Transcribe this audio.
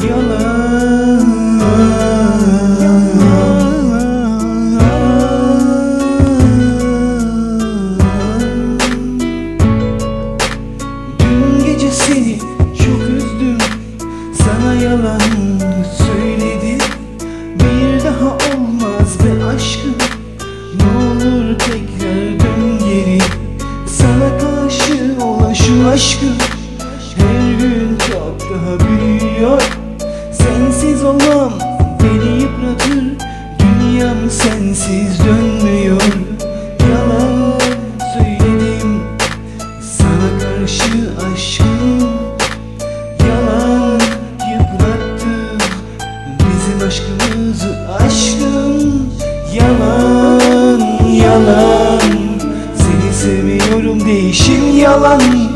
Dün gece seni çok üzdüm. Sana yalan söyledim. Bir daha olmaz be aşkım. Ne olur tekrar dön Sana karşı olan aşkım. Her gün çok daha büyüyor olan beni yıpratır Dünyam sensiz dönmüyor. Yalan söyledim sana karşı aşkım. Yalan yıprattı bizim aşkımızı aşkım. Yalan yalan seni seviyorum değişim yalan.